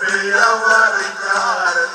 Be our warrior.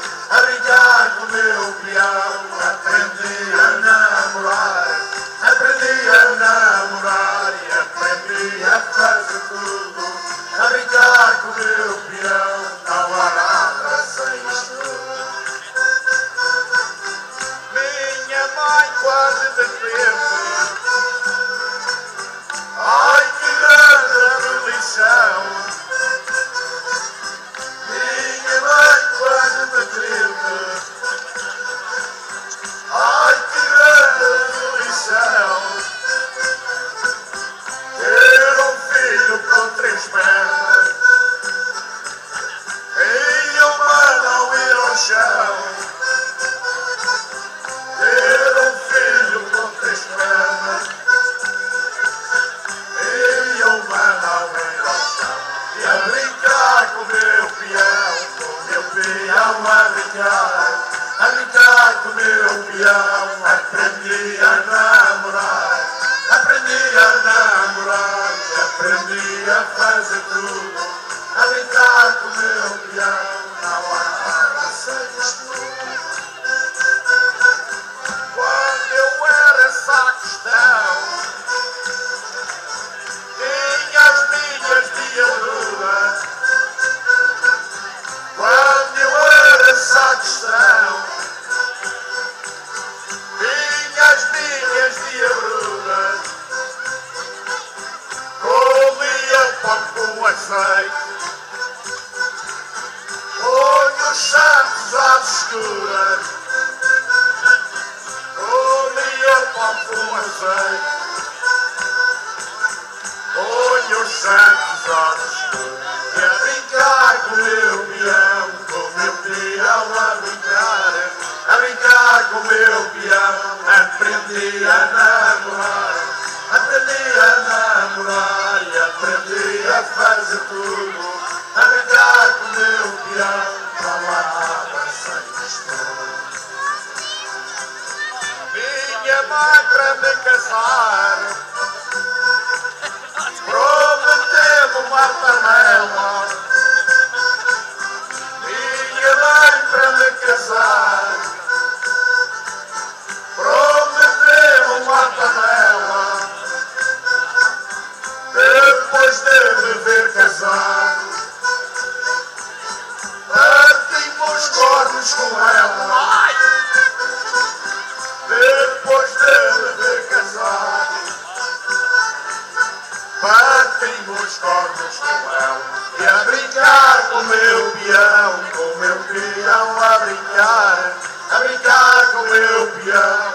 nos cornos com E a brincar com o meu peão Com o meu peão a brincar A brincar com o meu peão.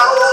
Oh.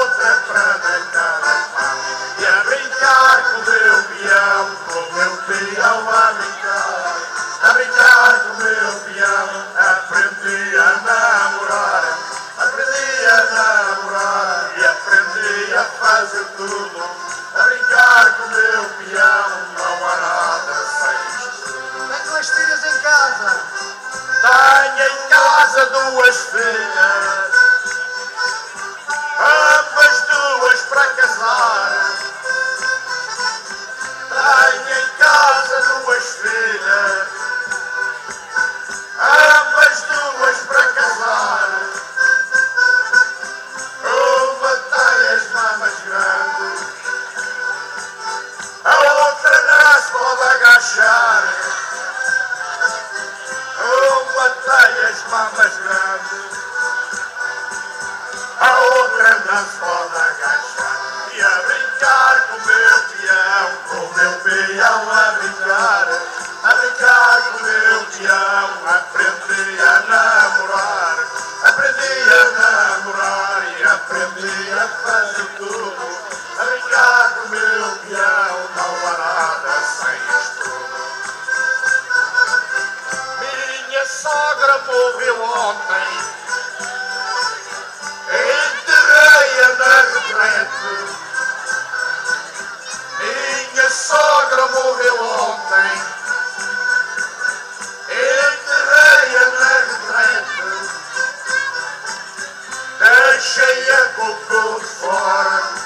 E a brincar com meu peão, com meu peão a brincar. pouco fora.